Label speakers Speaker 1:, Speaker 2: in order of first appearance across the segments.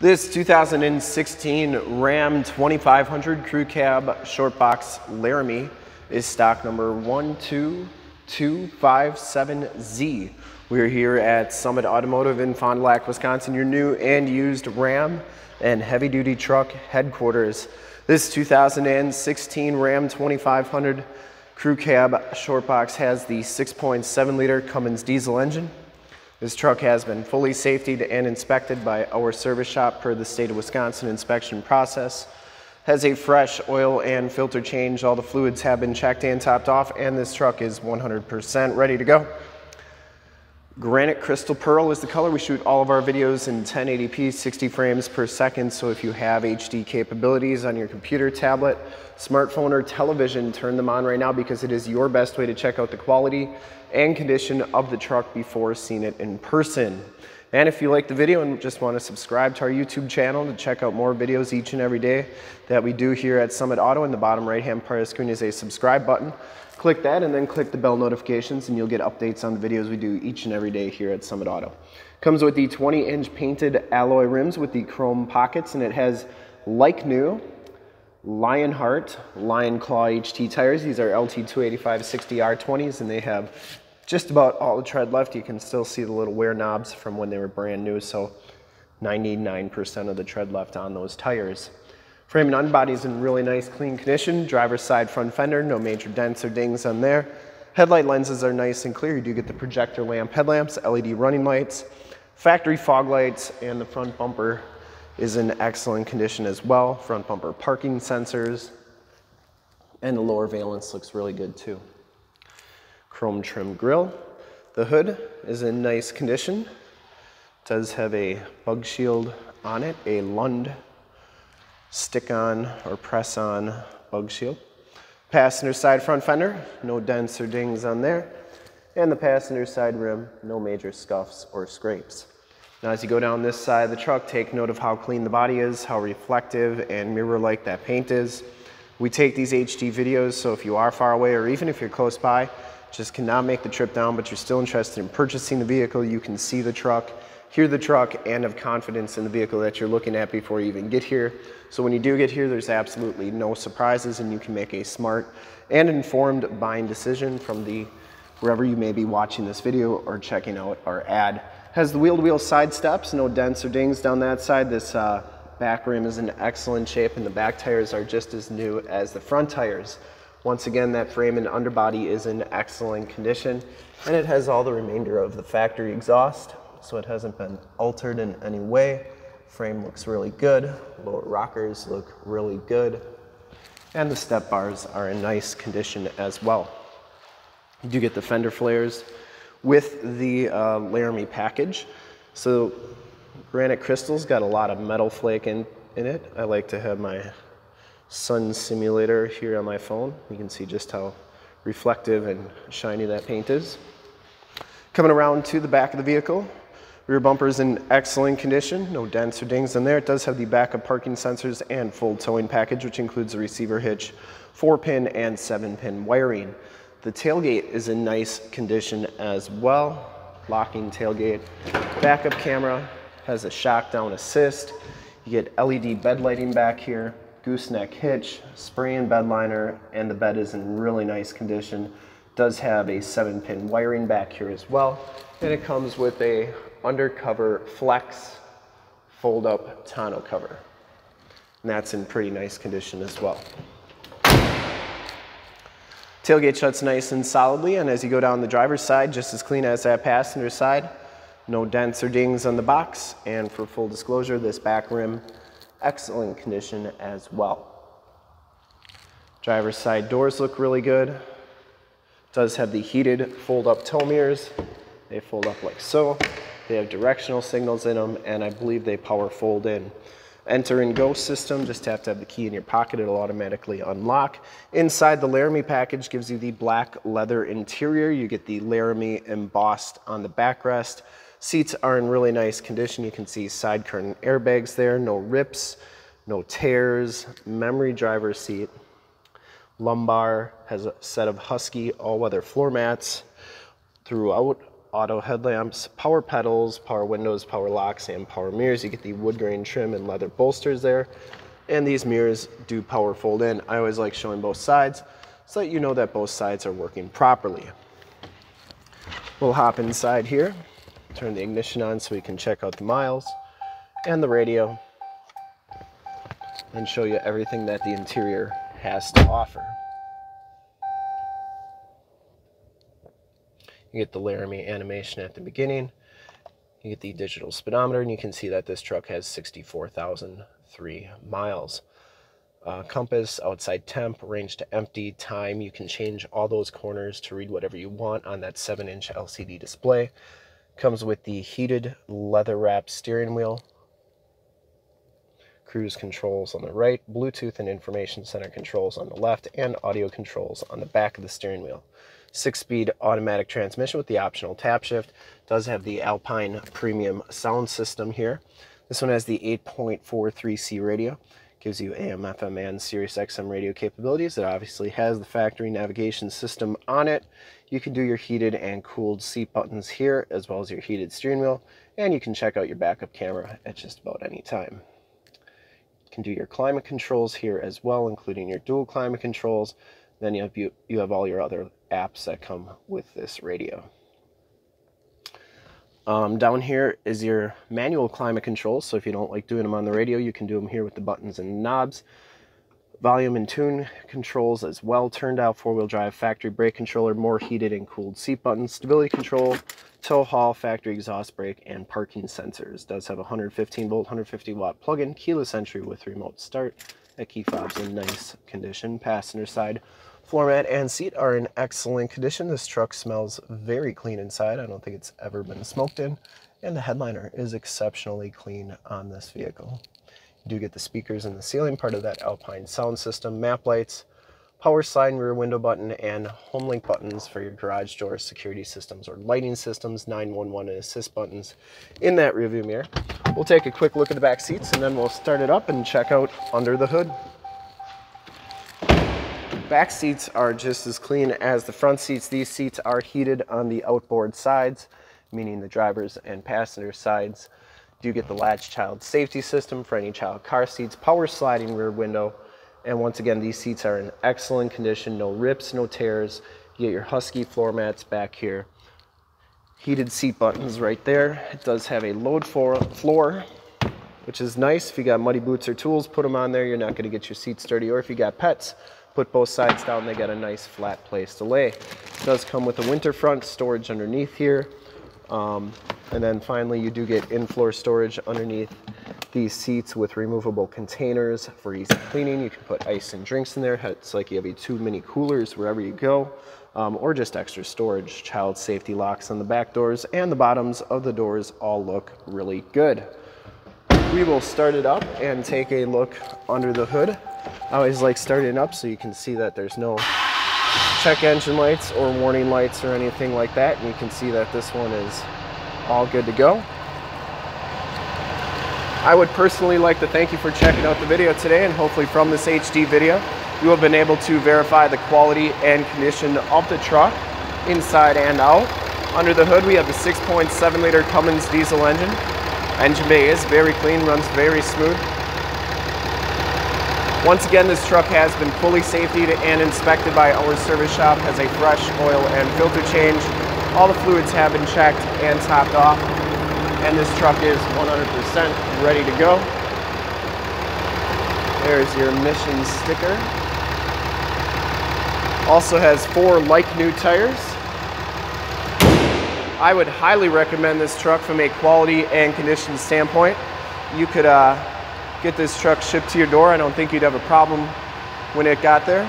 Speaker 1: This 2016 Ram 2500 Crew Cab Short Box Laramie is stock number 12257Z. We are here at Summit Automotive in Fond du Lac, Wisconsin, your new and used Ram and heavy duty truck headquarters. This 2016 Ram 2500 Crew Cab Short Box has the 6.7 liter Cummins diesel engine. This truck has been fully safetied and inspected by our service shop per the state of Wisconsin inspection process. Has a fresh oil and filter change. All the fluids have been checked and topped off and this truck is 100% ready to go. Granite Crystal Pearl is the color. We shoot all of our videos in 1080p, 60 frames per second. So if you have HD capabilities on your computer, tablet, smartphone, or television, turn them on right now because it is your best way to check out the quality and condition of the truck before seeing it in person. And if you like the video and just want to subscribe to our YouTube channel to check out more videos each and every day that we do here at Summit Auto, in the bottom right hand part of the screen is a subscribe button. Click that and then click the bell notifications and you'll get updates on the videos we do each and every day here at Summit Auto. Comes with the 20 inch painted alloy rims with the chrome pockets and it has like new Lionhart Lion Claw HT tires. These are LT 285 60R20s and they have just about all the tread left. You can still see the little wear knobs from when they were brand new. So 99% of the tread left on those tires. Frame and underbody is in really nice clean condition. Driver's side front fender, no major dents or dings on there. Headlight lenses are nice and clear. You do get the projector lamp headlamps, LED running lights, factory fog lights, and the front bumper is in excellent condition as well. Front bumper parking sensors, and the lower valence looks really good too. Chrome trim grille. The hood is in nice condition. It does have a bug shield on it, a Lund stick-on or press-on bug shield. Passenger side front fender, no dents or dings on there. And the passenger side rim, no major scuffs or scrapes. Now as you go down this side of the truck, take note of how clean the body is, how reflective and mirror-like that paint is. We take these HD videos, so if you are far away or even if you're close by, just cannot make the trip down, but you're still interested in purchasing the vehicle, you can see the truck, hear the truck, and have confidence in the vehicle that you're looking at before you even get here. So when you do get here, there's absolutely no surprises and you can make a smart and informed buying decision from the wherever you may be watching this video or checking out our ad. Has the wheel-to-wheel -wheel side steps, no dents or dings down that side. This uh, back rim is in excellent shape and the back tires are just as new as the front tires. Once again, that frame and underbody is in excellent condition and it has all the remainder of the factory exhaust, so it hasn't been altered in any way. Frame looks really good. Lower rockers look really good. And the step bars are in nice condition as well. You do get the fender flares with the uh, Laramie package. So granite crystal's got a lot of metal flake in, in it. I like to have my sun simulator here on my phone. You can see just how reflective and shiny that paint is. Coming around to the back of the vehicle, rear bumper is in excellent condition, no dents or dings in there. It does have the backup parking sensors and full towing package, which includes a receiver hitch, four pin and seven pin wiring. The tailgate is in nice condition as well. Locking tailgate, backup camera, has a shock down assist. You get LED bed lighting back here, gooseneck hitch, spray and bed liner, and the bed is in really nice condition. Does have a seven pin wiring back here as well. And it comes with a undercover flex fold up tonneau cover. And that's in pretty nice condition as well. Tailgate shuts nice and solidly, and as you go down the driver's side, just as clean as that passenger side. No dents or dings on the box, and for full disclosure, this back rim excellent condition as well. Driver's side doors look really good. Does have the heated fold-up tow mirrors. They fold up like so. They have directional signals in them, and I believe they power fold in. Enter and go system, just have to have the key in your pocket, it'll automatically unlock. Inside the Laramie package gives you the black leather interior. You get the Laramie embossed on the backrest. Seats are in really nice condition. You can see side curtain airbags there, no rips, no tears, memory driver seat. Lumbar has a set of Husky all-weather floor mats throughout. Auto headlamps, power pedals, power windows, power locks, and power mirrors. You get the wood grain trim and leather bolsters there. And these mirrors do power fold in. I always like showing both sides so that you know that both sides are working properly. We'll hop inside here, turn the ignition on so we can check out the miles and the radio and show you everything that the interior has to offer. You get the Laramie animation at the beginning. You get the digital speedometer, and you can see that this truck has 64,003 miles. Uh, compass, outside temp, range to empty, time. You can change all those corners to read whatever you want on that 7-inch LCD display. Comes with the heated leather-wrapped steering wheel, cruise controls on the right, Bluetooth and information center controls on the left, and audio controls on the back of the steering wheel six-speed automatic transmission with the optional tap shift. Does have the Alpine Premium sound system here. This one has the 8.43C radio. Gives you AM, FM, and Sirius XM radio capabilities. It obviously has the factory navigation system on it. You can do your heated and cooled seat buttons here, as well as your heated steering wheel. And you can check out your backup camera at just about any time. You can do your climate controls here as well, including your dual climate controls. Then you have, you, you have all your other apps that come with this radio. Um, down here is your manual climate controls. So if you don't like doing them on the radio, you can do them here with the buttons and knobs. Volume and tune controls as well. Turned out four-wheel drive factory brake controller, more heated and cooled seat buttons, stability control, tow haul, factory exhaust brake, and parking sensors. Does have a 115 volt, 150 watt plug-in, keyless entry with remote start. That key fob's in nice condition. Passenger side Floor mat and seat are in excellent condition. This truck smells very clean inside. I don't think it's ever been smoked in. And the headliner is exceptionally clean on this vehicle. You do get the speakers in the ceiling, part of that Alpine sound system, map lights, power slide rear window button, and home link buttons for your garage door security systems or lighting systems, 911 and assist buttons in that rearview mirror. We'll take a quick look at the back seats and then we'll start it up and check out under the hood. Back seats are just as clean as the front seats. These seats are heated on the outboard sides, meaning the driver's and passenger sides. Do get the latch child safety system for any child car seats, power sliding rear window, and once again, these seats are in excellent condition, no rips, no tears. You get your Husky floor mats back here. Heated seat buttons right there. It does have a load floor, which is nice. If you got muddy boots or tools, put them on there. You're not gonna get your seats dirty. Or if you got pets, put both sides down, they got a nice flat place to lay. It does come with a winter front storage underneath here. Um, and then finally, you do get in-floor storage underneath these seats with removable containers for easy cleaning. You can put ice and drinks in there. It's like you have two mini coolers wherever you go, um, or just extra storage. Child safety locks on the back doors and the bottoms of the doors all look really good. We will start it up and take a look under the hood. I always like starting up so you can see that there's no check engine lights or warning lights or anything like that. And you can see that this one is all good to go. I would personally like to thank you for checking out the video today and hopefully from this HD video, you have been able to verify the quality and condition of the truck inside and out. Under the hood, we have the 6.7 liter Cummins diesel engine. Engine bay is very clean, runs very smooth. Once again, this truck has been fully safetied and inspected by our service shop, has a fresh oil and filter change. All the fluids have been checked and topped off, and this truck is 100% ready to go. There's your emission sticker. Also has four like new tires. I would highly recommend this truck from a quality and condition standpoint. You could uh, get this truck shipped to your door. I don't think you'd have a problem when it got there.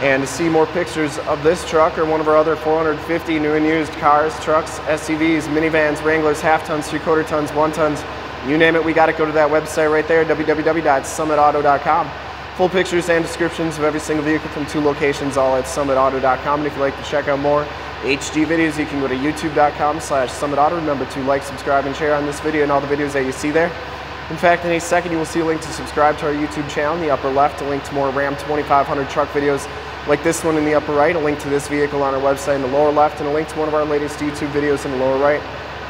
Speaker 1: And to see more pictures of this truck or one of our other 450 new and used cars, trucks, SUVs, minivans, Wranglers, half tons, three quarter tons, one tons, you name it, we got to go to that website right there, www.summitauto.com. Full pictures and descriptions of every single vehicle from two locations, all at summitauto.com. And if you'd like to check out more HD videos, you can go to youtube.com slash summitauto. Remember to like, subscribe, and share on this video and all the videos that you see there. In fact, in a second, you will see a link to subscribe to our YouTube channel in the upper left, a link to more Ram 2500 truck videos like this one in the upper right, a link to this vehicle on our website in the lower left, and a link to one of our latest YouTube videos in the lower right.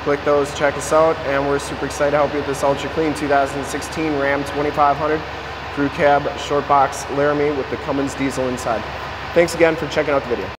Speaker 1: Click those, check us out, and we're super excited to help you with this ultra clean 2016 Ram 2500 crew cab short box Laramie with the Cummins diesel inside. Thanks again for checking out the video.